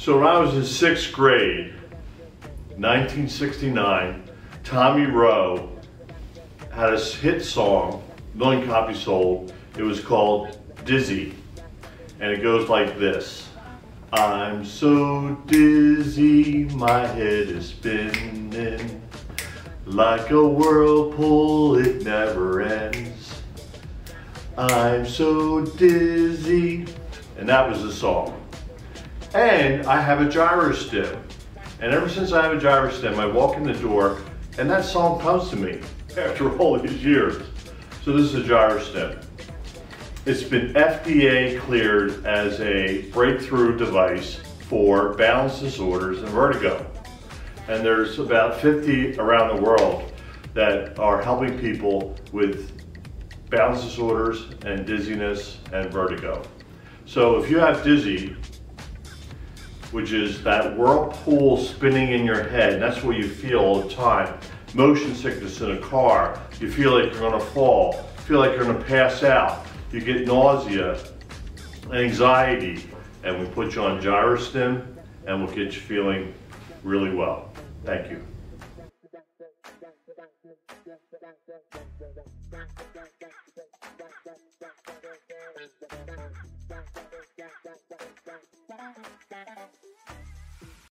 So when I was in sixth grade, 1969, Tommy Roe had a hit song, million copies sold. It was called Dizzy. And it goes like this. I'm so dizzy, my head is spinning. Like a whirlpool, it never ends. I'm so dizzy. And that was the song. And I have a gyrostim. And ever since I have a gyrostim, I walk in the door and that song comes to me after all these years. So this is a gyrostim. It's been FDA cleared as a breakthrough device for balance disorders and vertigo. And there's about 50 around the world that are helping people with balance disorders and dizziness and vertigo. So if you have dizzy, which is that whirlpool spinning in your head, that's what you feel all the time. Motion sickness in a car, you feel like you're gonna fall, feel like you're gonna pass out, you get nausea, anxiety, and we put you on Gyrostim and we'll get you feeling really well. Thank you.